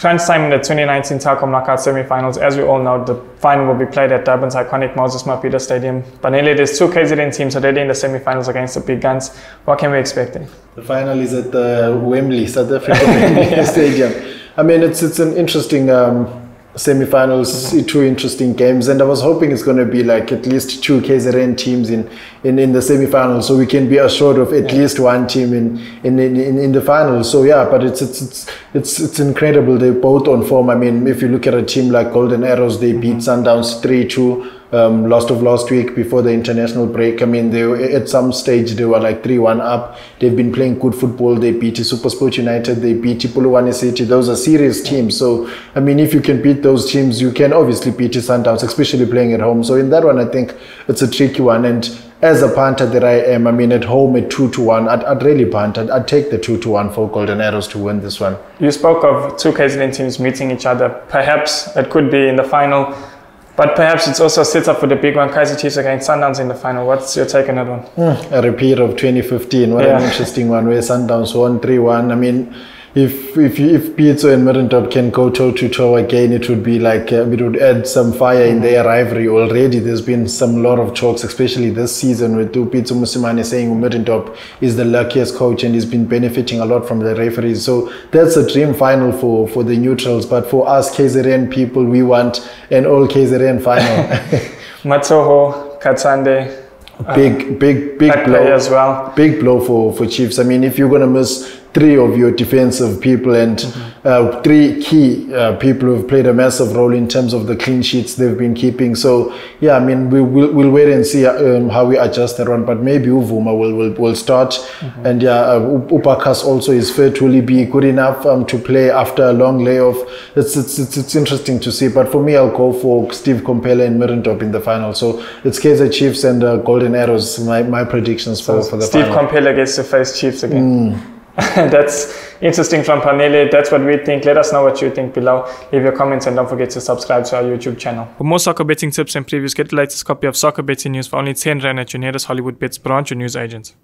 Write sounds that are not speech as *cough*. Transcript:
crunch time in the 2019 Telkom Knockout semi-finals. As we all know, the final will be played at Durban's iconic Moses Mabhida Stadium. But nearly there's two KZN teams already in the semi-finals against the big guns. What can we expect? The final is at the Wembley, South Africa *laughs* Wembley Stadium. I mean, it's it's an interesting um, semi-finals, two interesting games, and I was hoping it's going to be like at least two KZN teams in, in, in the semi-finals, so we can be assured of at yeah. least one team in, in, in, in the finals. So yeah, but it's, it's it's it's it's incredible. They're both on form. I mean, if you look at a team like Golden Arrows, they beat mm-hmm. Sundowns three two um, lost of last week before the international break. I mean, they at some stage they were like three one up. They've been playing good football. They beat SuperSport United. They beat Polokwane City. Those are serious teams. So I mean, if you can beat those teams, you can obviously beat Sundowns, especially playing at home. So in that one, I think it's a tricky one. And as a punter that I am, I mean, at home at two to one, I'd, I'd really punt. I'd, I'd, take the two to one for Golden Arrows to win this one. You spoke of two KZN teams meeting each other. Perhaps it could be in the final but perhaps it's also set up for the big one, Kaizer Chiefs against Sundowns in the final. What's your take on that one? Mm, a repeat of 2015. What yeah. an interesting one where Sundowns won 3 1. I mean, if if if Pitso and Middendorp can go toe to toe again, it would be like uh, it would add some fire in their rivalry already. There's been some lot of talks, especially this season, with Pitso Mosimane saying Middendorp is the luckiest coach and he's been benefiting a lot from the referees. So that's a dream final for for the neutrals. But for us KZN people, we want an all KZN final. *laughs* Mathoho, Katsande, big, big, big blow as well. Big blow for for Chiefs. I mean, if you're gonna miss three of your defensive people and mm-hmm. uh, three key uh, people who have played a massive role in terms of the clean sheets they've been keeping. So yeah, I mean we will we'll wait and see um, how we adjust that one. But maybe Uvuma will will, will start, mm-hmm. and yeah, uh, Upakas also is fair will be good enough um, to play after a long layoff. It's, it's it's it's interesting to see. But for me, I'll go for Steve Komphela and Middendorp in the final. So it's Kaizer Chiefs and uh, Golden Arrows. My my predictions for, so for the Steve final. Steve Komphela gets to face Chiefs again. Mm. *laughs* That's interesting from Banele. That's what we think. Let us know what you think below. Leave your comments and don't forget to subscribe to our YouTube channel. For more soccer betting tips and previews, get the latest copy of Soccer Betting News for only 10 Rand at your nearest Hollywood Bets branch or news agent.